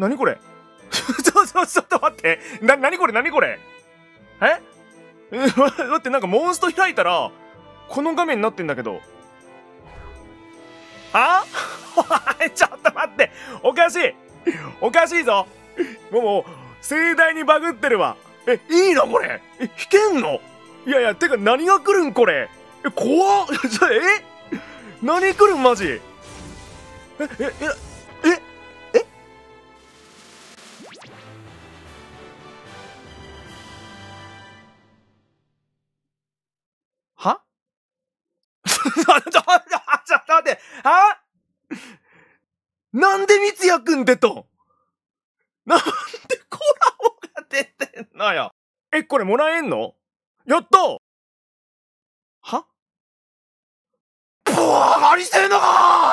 何これ？ちょ、ちょ、ちょっと待って。な、何これ？何これ？え？え 待って、なんかモンスト開いたら、この画面になってんだけど。あ ちょっと待って。おかしい。おかしいぞ。もう、盛大にバグってるわ。え、いいの？これ。え、弾けんの？いやいや、てか何が来るんこれ？え、怖っ。ちょえ？何来るん？マジ、え、え、え、は？ちょ、ちょ、ちょっと待っては？なんで三ツ矢くん出とん？なんでコラボが出てんのよ？え、これもらえんの？やった！は？ブワーありせえのか